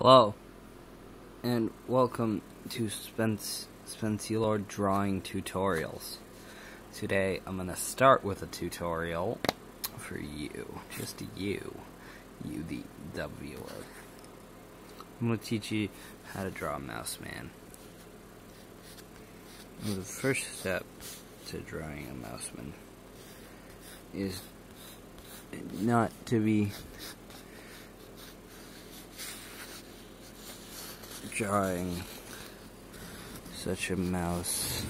Hello, and welcome to Spence Spencelor Drawing Tutorials. Today I'm gonna start with a tutorial for you, just you, you the, viewer. I'm gonna teach you how to draw a mouse man. The first step to drawing a mouse man is not to be drawing such a mouse